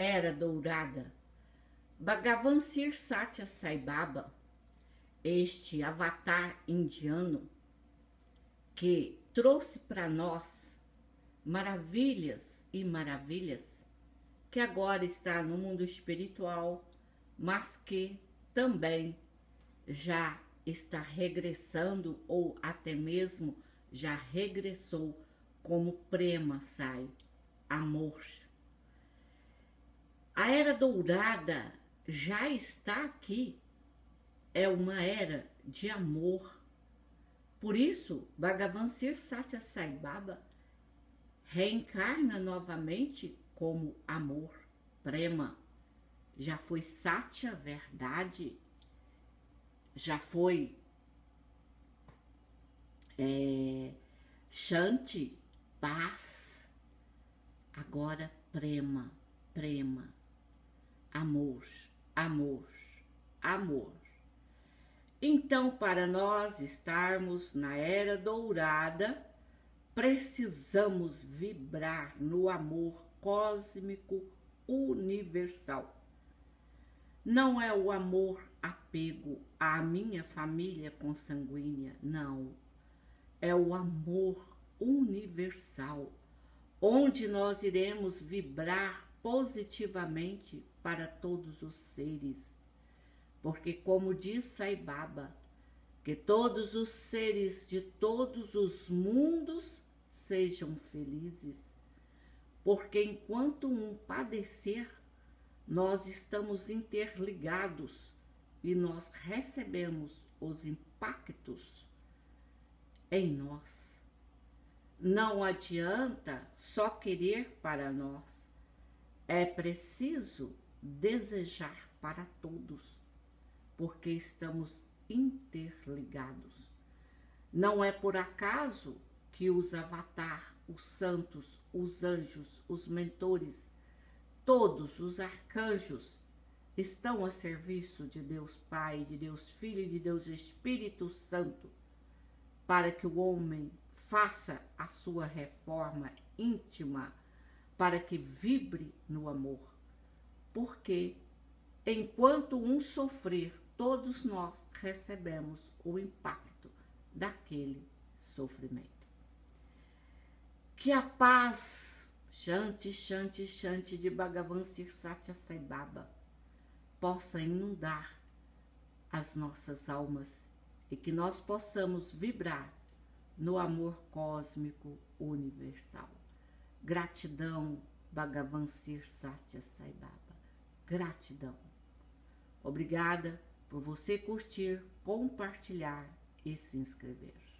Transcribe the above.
Era Dourada, Bhagavan Sir Satya Sai Baba, este avatar indiano que trouxe para nós maravilhas e maravilhas, que agora está no mundo espiritual, mas que também já está regressando ou até mesmo já regressou como prema sai, amor. A era dourada já está aqui. É uma era de amor. Por isso, Bhagavan Sir Satya Sai Baba reencarna novamente como amor, prema. Já foi Satya, verdade. Já foi é, Shanti, paz. Agora prema, prema, amor, amor, amor. Então, para nós estarmos na era dourada, precisamos vibrar no amor cósmico universal. Não é o amor apego à minha família consanguínea, não. É o amor universal, onde nós iremos vibrar positivamente para todos os seres. Porque, como diz Sai Baba, que todos os seres de todos os mundos sejam felizes, porque enquanto um padecer, nós estamos interligados e nós recebemos os impactos em nós. Não adianta só querer para nós, é preciso desejar para todos, porque estamos interligados. Não é por acaso que os avatar, os santos, os anjos, os mentores, todos os arcanjos estão a serviço de Deus Pai, de Deus Filho e de Deus Espírito Santo, para que o homem faça a sua reforma íntima, para que vibre no amor. Porque enquanto um sofrer, todos nós recebemos o impacto daquele sofrimento. Que a paz, Shanti, Shanti, Shanti de Bhagavan Sir Satya Sai Baba, possa inundar as nossas almas e que nós possamos vibrar no amor cósmico universal. Gratidão, Bhagavan Sir Satya Sai Baba. Gratidão. Obrigada por você curtir, compartilhar e se inscrever.